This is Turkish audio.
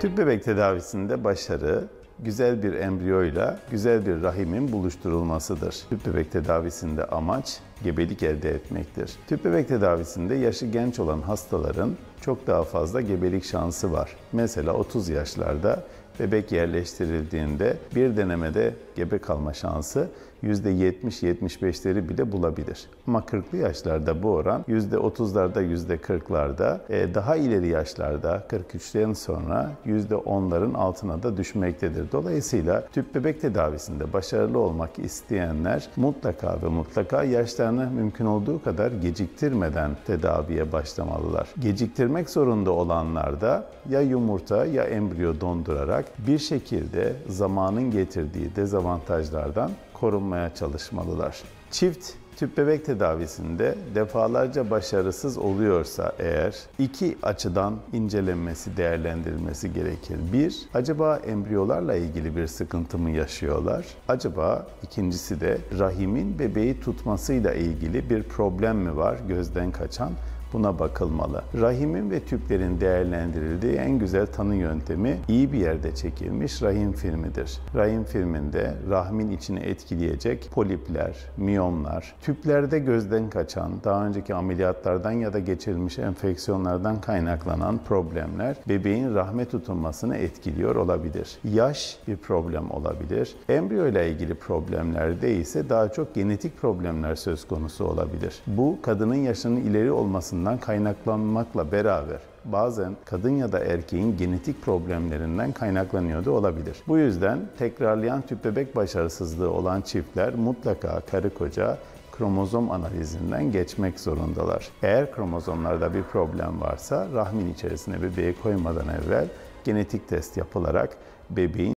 Tüp bebek tedavisinde başarı, güzel bir embriyoyla güzel bir rahimin buluşturulmasıdır. Tüp bebek tedavisinde amaç gebelik elde etmektir. Tüp bebek tedavisinde yaşı genç olan hastaların çok daha fazla gebelik şansı var. Mesela 30 yaşlarda bebek yerleştirildiğinde bir denemede gebe kalma şansı %70-75'leri bile bulabilir. Ama 40'lı yaşlarda bu oran %30'larda, %40'larda, e, daha ileri yaşlarda 43'ten sonra %10'ların altına da düşmektedir. Dolayısıyla tüp bebek tedavisinde başarılı olmak isteyenler mutlaka ve mutlaka yaşlarını mümkün olduğu kadar geciktirmeden tedaviye başlamalılar. Geciktirmek zorunda olanlar da ya yumurta ya embriyo dondurarak bir şekilde zamanın getirdiği dezavantajlardan korunmaya çalışmalılar. Çift tüp bebek tedavisinde defalarca başarısız oluyorsa eğer iki açıdan incelenmesi, değerlendirilmesi gerekir. Bir, acaba embriyolarla ilgili bir sıkıntı mı yaşıyorlar? Acaba ikincisi de rahimin bebeği tutmasıyla ilgili bir problem mi var gözden kaçan? Buna bakılmalı. Rahimin ve tüplerin değerlendirildiği en güzel tanı yöntemi iyi bir yerde çekilmiş rahim filmidir. Rahim filminde rahmin içini etkileyecek polipler, miyomlar, tüplerde gözden kaçan, daha önceki ameliyatlardan ya da geçirilmiş enfeksiyonlardan kaynaklanan problemler bebeğin rahme tutunmasını etkiliyor olabilir. Yaş bir problem olabilir. Embriyo ile ilgili problemlerde ise daha çok genetik problemler söz konusu olabilir. Bu kadının yaşının ileri olmasını olmasından kaynaklanmakla beraber bazen kadın ya da erkeğin genetik problemlerinden kaynaklanıyor da olabilir. Bu yüzden tekrarlayan tüp bebek başarısızlığı olan çiftler mutlaka karı koca kromozom analizinden geçmek zorundalar. Eğer kromozomlarda bir problem varsa rahmin içerisine bebeği koymadan evvel genetik test yapılarak bebeğin